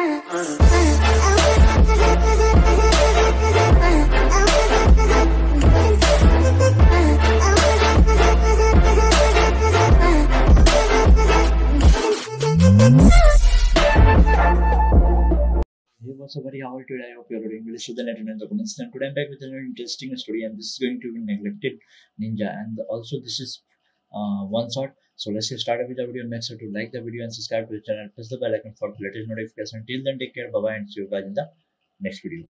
What's up, buddy? How are you today? I hope you're doing really good and in the comments. And today I'm back with another interesting story, and this is going to be neglected ninja. And also, this is uh, one shot. So let's get started with the video. Make sure to like the video and subscribe to the channel. Press the bell icon for the latest notification. Till then, take care. Bye bye, and see you guys in the next video.